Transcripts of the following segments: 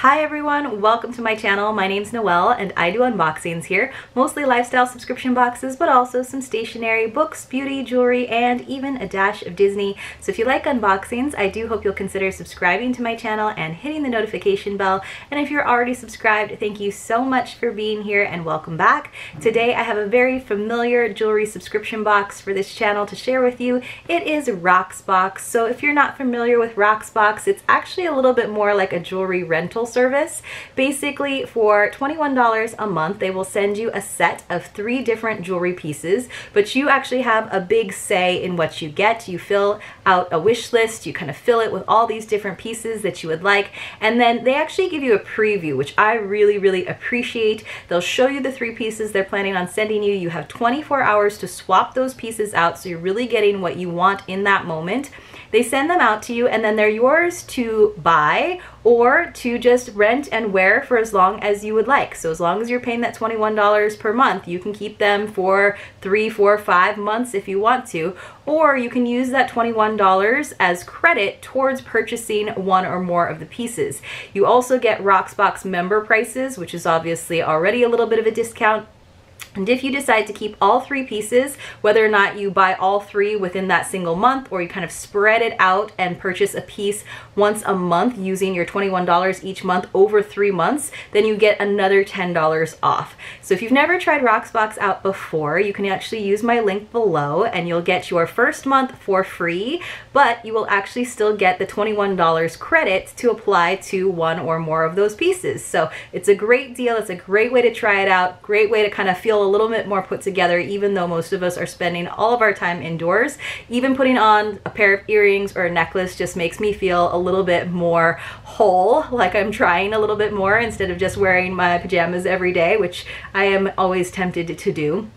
Hi everyone, welcome to my channel. My name's Noël and I do unboxings here, mostly lifestyle subscription boxes, but also some stationery, books, beauty, jewelry, and even a dash of Disney. So if you like unboxings, I do hope you'll consider subscribing to my channel and hitting the notification bell. And if you're already subscribed, thank you so much for being here and welcome back. Today I have a very familiar jewelry subscription box for this channel to share with you. It is Rocksbox. So if you're not familiar with Rocksbox, it's actually a little bit more like a jewelry rental service. Basically, for $21 a month, they will send you a set of three different jewelry pieces, but you actually have a big say in what you get. You fill out a wish list, you kind of fill it with all these different pieces that you would like, and then they actually give you a preview, which I really, really appreciate. They'll show you the three pieces they're planning on sending you. You have 24 hours to swap those pieces out, so you're really getting what you want in that moment. They send them out to you and then they're yours to buy or to just rent and wear for as long as you would like. So as long as you're paying that $21 per month, you can keep them for three, four, five months if you want to, or you can use that $21 as credit towards purchasing one or more of the pieces. You also get Rocksbox member prices, which is obviously already a little bit of a discount and if you decide to keep all three pieces, whether or not you buy all three within that single month or you kind of spread it out and purchase a piece once a month using your $21 each month over three months, then you get another $10 off. So if you've never tried Rocksbox out before, you can actually use my link below and you'll get your first month for free, but you will actually still get the $21 credit to apply to one or more of those pieces. So it's a great deal. It's a great way to try it out. Great way to kind of feel feel a little bit more put together even though most of us are spending all of our time indoors. Even putting on a pair of earrings or a necklace just makes me feel a little bit more whole, like I'm trying a little bit more instead of just wearing my pajamas every day, which I am always tempted to do.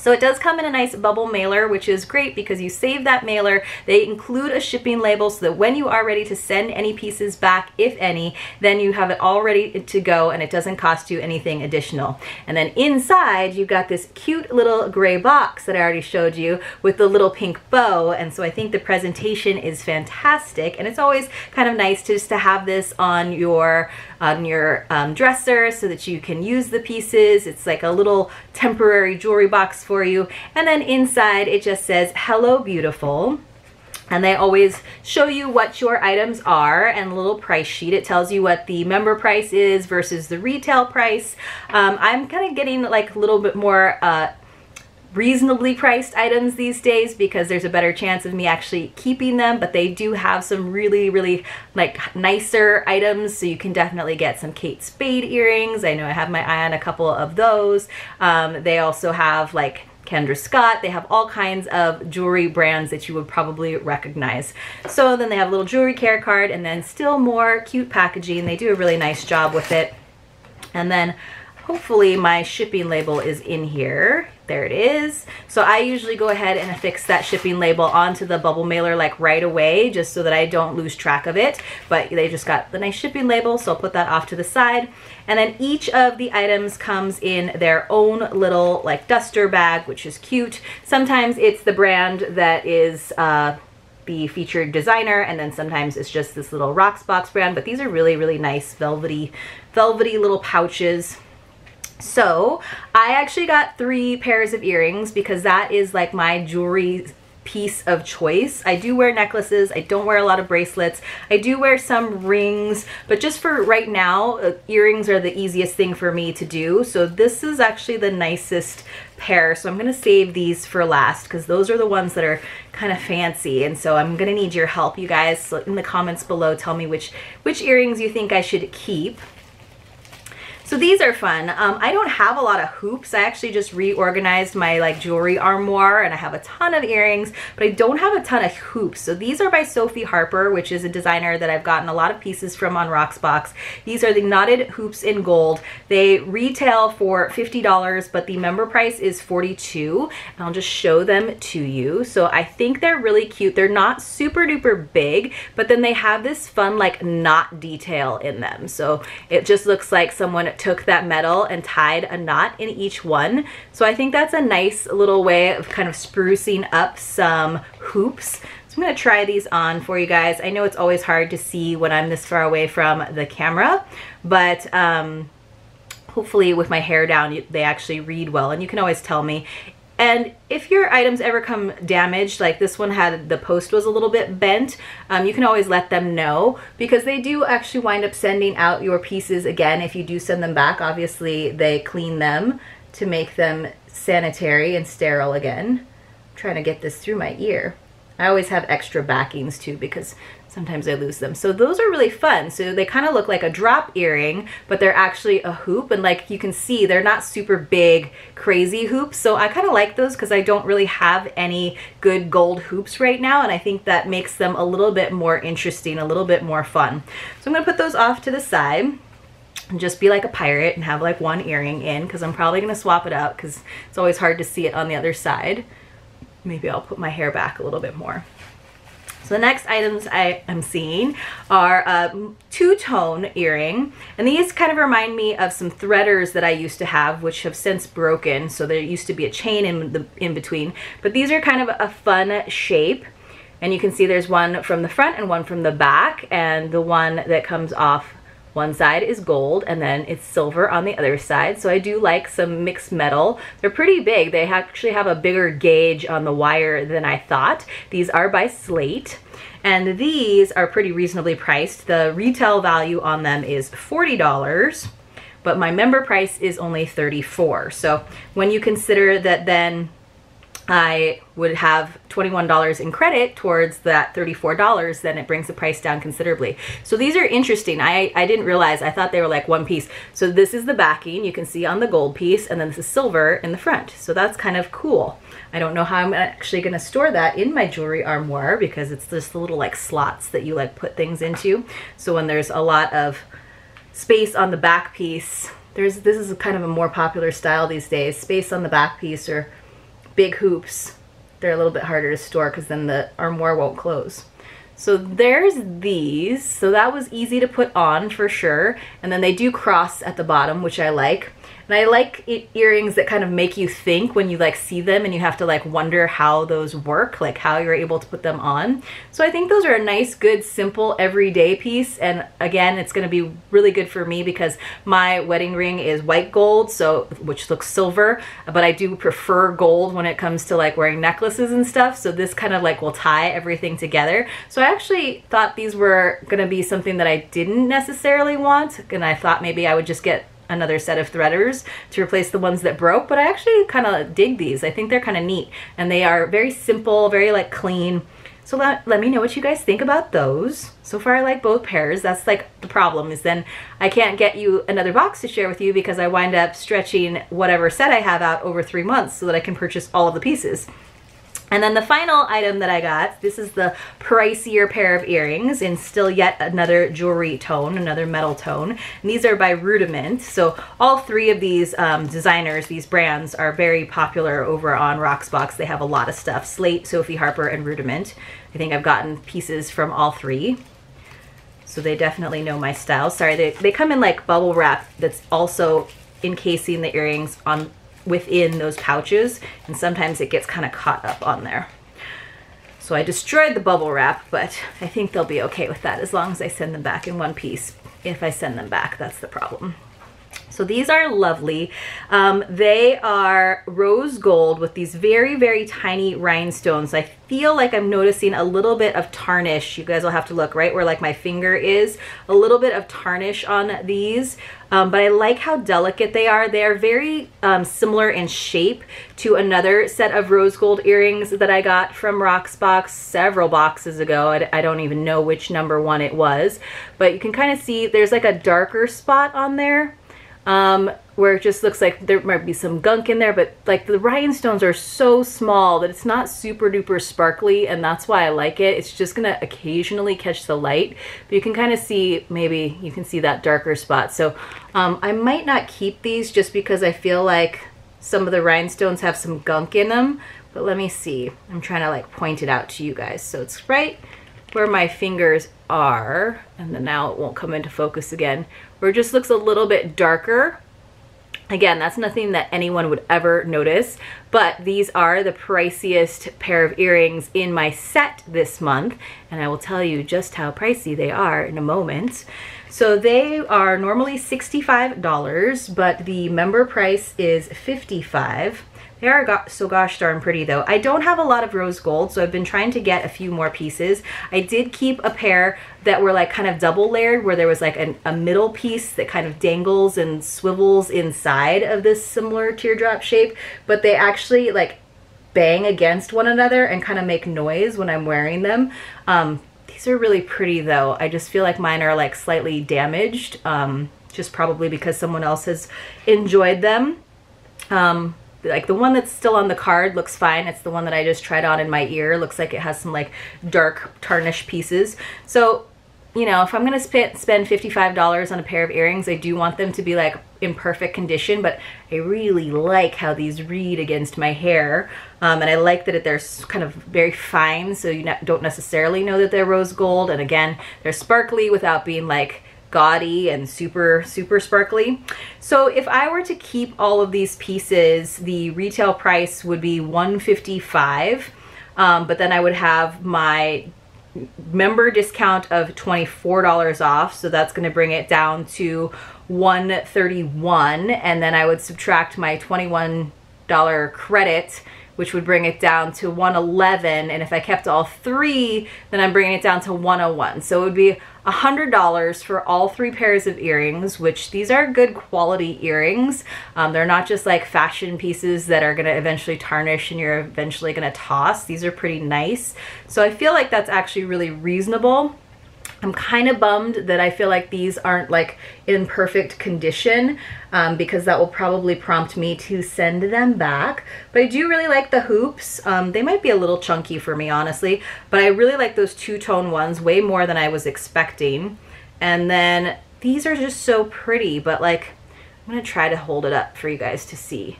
So it does come in a nice bubble mailer, which is great because you save that mailer. They include a shipping label so that when you are ready to send any pieces back, if any, then you have it all ready to go and it doesn't cost you anything additional. And then inside, you've got this cute little gray box that I already showed you with the little pink bow. And so I think the presentation is fantastic. And it's always kind of nice to just to have this on your on your um, dresser so that you can use the pieces. It's like a little temporary jewelry box for you. And then inside it just says, hello beautiful. And they always show you what your items are and a little price sheet. It tells you what the member price is versus the retail price. Um, I'm kind of getting like a little bit more uh, reasonably priced items these days because there's a better chance of me actually keeping them but they do have some really really like nicer items so you can definitely get some Kate Spade earrings I know I have my eye on a couple of those um, they also have like Kendra Scott. They have all kinds of jewelry brands that you would probably recognize. So then they have a little jewelry care card and then still more cute packaging. They do a really nice job with it. And then hopefully my shipping label is in here. There it is. So I usually go ahead and affix that shipping label onto the bubble mailer like right away just so that I don't lose track of it. But they just got the nice shipping label, so I'll put that off to the side. And then each of the items comes in their own little like duster bag, which is cute. Sometimes it's the brand that is uh, the featured designer and then sometimes it's just this little Rocksbox brand but these are really really nice velvety velvety little pouches so I actually got three pairs of earrings because that is like my jewelry piece of choice. I do wear necklaces. I don't wear a lot of bracelets. I do wear some rings, but just for right now, uh, earrings are the easiest thing for me to do. So this is actually the nicest pair. So I'm going to save these for last because those are the ones that are kind of fancy. And so I'm going to need your help, you guys. In the comments below, tell me which, which earrings you think I should keep. So these are fun. Um, I don't have a lot of hoops. I actually just reorganized my like jewelry armoire and I have a ton of earrings, but I don't have a ton of hoops. So these are by Sophie Harper, which is a designer that I've gotten a lot of pieces from on Rocksbox. These are the knotted hoops in gold. They retail for $50, but the member price is 42 and I'll just show them to you. So I think they're really cute. They're not super duper big, but then they have this fun like knot detail in them. So it just looks like someone took that metal and tied a knot in each one. So I think that's a nice little way of kind of sprucing up some hoops. So I'm gonna try these on for you guys. I know it's always hard to see when I'm this far away from the camera, but um, hopefully with my hair down, they actually read well. And you can always tell me and if your items ever come damaged, like this one had the post was a little bit bent, um, you can always let them know because they do actually wind up sending out your pieces again. If you do send them back, obviously they clean them to make them sanitary and sterile again. I'm trying to get this through my ear. I always have extra backings too because sometimes I lose them. So those are really fun. So they kind of look like a drop earring, but they're actually a hoop. And like you can see, they're not super big, crazy hoops. So I kind of like those because I don't really have any good gold hoops right now. And I think that makes them a little bit more interesting, a little bit more fun. So I'm gonna put those off to the side and just be like a pirate and have like one earring in because I'm probably gonna swap it out because it's always hard to see it on the other side. Maybe I'll put my hair back a little bit more. So the next items I am seeing are a two-tone earring. And these kind of remind me of some threaders that I used to have, which have since broken. So there used to be a chain in, the, in between. But these are kind of a fun shape. And you can see there's one from the front and one from the back. And the one that comes off one side is gold and then it's silver on the other side. So I do like some mixed metal. They're pretty big. They actually have a bigger gauge on the wire than I thought. These are by Slate. And these are pretty reasonably priced. The retail value on them is $40, but my member price is only 34. So when you consider that then I would have $21 in credit towards that $34, then it brings the price down considerably. So these are interesting. I, I didn't realize, I thought they were like one piece. So this is the backing, you can see on the gold piece, and then this is silver in the front. So that's kind of cool. I don't know how I'm actually gonna store that in my jewelry armoire because it's just the little like slots that you like put things into. So when there's a lot of space on the back piece, there's this is kind of a more popular style these days, space on the back piece or big hoops, they're a little bit harder to store because then the armoire won't close. So there's these. So that was easy to put on for sure. And then they do cross at the bottom, which I like. And I like earrings that kind of make you think when you like see them and you have to like wonder how those work, like how you're able to put them on. So I think those are a nice, good, simple, everyday piece. And again, it's gonna be really good for me because my wedding ring is white gold, so which looks silver, but I do prefer gold when it comes to like wearing necklaces and stuff. So this kind of like will tie everything together. So I actually thought these were gonna be something that I didn't necessarily want. And I thought maybe I would just get another set of threaders to replace the ones that broke, but I actually kind of dig these. I think they're kind of neat and they are very simple, very like clean. So let, let me know what you guys think about those. So far I like both pairs. That's like the problem is then I can't get you another box to share with you because I wind up stretching whatever set I have out over three months so that I can purchase all of the pieces. And then the final item that I got, this is the pricier pair of earrings in still yet another jewelry tone, another metal tone. And these are by Rudiment. So all three of these um, designers, these brands are very popular over on Rocksbox. They have a lot of stuff, Slate, Sophie Harper, and Rudiment. I think I've gotten pieces from all three. So they definitely know my style. Sorry, they, they come in like bubble wrap that's also encasing the earrings on within those pouches and sometimes it gets kind of caught up on there. So I destroyed the bubble wrap, but I think they'll be okay with that as long as I send them back in one piece. If I send them back, that's the problem. So these are lovely. Um, they are rose gold with these very, very tiny rhinestones. I feel like I'm noticing a little bit of tarnish. You guys will have to look right where like my finger is. A little bit of tarnish on these. Um, but I like how delicate they are. They are very um, similar in shape to another set of rose gold earrings that I got from Rocksbox several boxes ago. I, I don't even know which number one it was, but you can kind of see there's like a darker spot on there um, where it just looks like there might be some gunk in there, but like the rhinestones are so small that it's not super duper sparkly and that's why I like it. It's just gonna occasionally catch the light, but you can kind of see, maybe you can see that darker spot. So um, I might not keep these just because I feel like some of the rhinestones have some gunk in them, but let me see. I'm trying to like point it out to you guys. So it's right where my fingers are, and then now it won't come into focus again, just looks a little bit darker Again, that's nothing that anyone would ever notice, but these are the priciest pair of earrings in my set this month, and I will tell you just how pricey they are in a moment. So they are normally $65, but the member price is 55 they are go so gosh darn pretty though. I don't have a lot of rose gold, so I've been trying to get a few more pieces. I did keep a pair that were like kind of double layered where there was like an, a middle piece that kind of dangles and swivels inside of this similar teardrop shape, but they actually like bang against one another and kind of make noise when I'm wearing them. Um, these are really pretty though. I just feel like mine are like slightly damaged, um, just probably because someone else has enjoyed them. Um, like the one that's still on the card looks fine. It's the one that I just tried on in my ear. Looks like it has some like dark tarnish pieces. So, you know, if I'm going to spend spend $55 on a pair of earrings, I do want them to be like in perfect condition, but I really like how these read against my hair. Um, and I like that they're kind of very fine, so you don't necessarily know that they're rose gold. And again, they're sparkly without being like gaudy and super, super sparkly. So if I were to keep all of these pieces, the retail price would be 155 um, but then I would have my member discount of $24 off. So that's going to bring it down to 131 and then I would subtract my $21 credit which would bring it down to 111 and if I kept all three then I'm bringing it down to 101 so it would be $100 for all three pairs of earrings which these are good quality earrings. Um, they're not just like fashion pieces that are gonna eventually tarnish and you're eventually gonna toss. These are pretty nice. So I feel like that's actually really reasonable I'm kind of bummed that I feel like these aren't like in perfect condition um, because that will probably prompt me to send them back. But I do really like the hoops. Um, they might be a little chunky for me, honestly, but I really like those two-tone ones way more than I was expecting. And then these are just so pretty, but like, I'm gonna try to hold it up for you guys to see.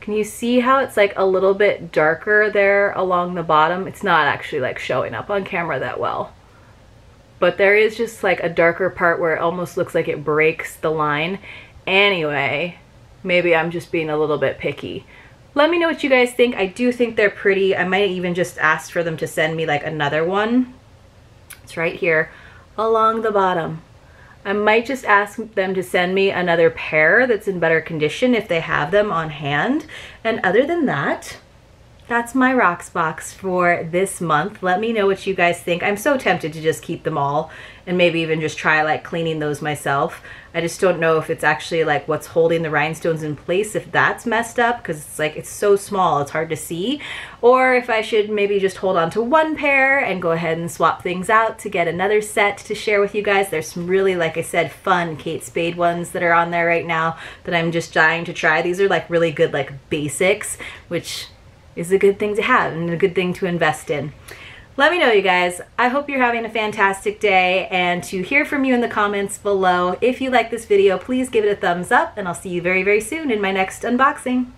Can you see how it's like a little bit darker there along the bottom? It's not actually like showing up on camera that well but there is just like a darker part where it almost looks like it breaks the line. Anyway, maybe I'm just being a little bit picky. Let me know what you guys think. I do think they're pretty. I might even just ask for them to send me like another one. It's right here along the bottom. I might just ask them to send me another pair that's in better condition if they have them on hand. And other than that, that's my Rocksbox for this month. Let me know what you guys think. I'm so tempted to just keep them all and maybe even just try like cleaning those myself. I just don't know if it's actually like what's holding the rhinestones in place, if that's messed up, because it's like it's so small, it's hard to see. Or if I should maybe just hold on to one pair and go ahead and swap things out to get another set to share with you guys. There's some really, like I said, fun Kate Spade ones that are on there right now that I'm just dying to try. These are like really good like basics, which is a good thing to have and a good thing to invest in. Let me know, you guys. I hope you're having a fantastic day and to hear from you in the comments below. If you like this video, please give it a thumbs up and I'll see you very, very soon in my next unboxing.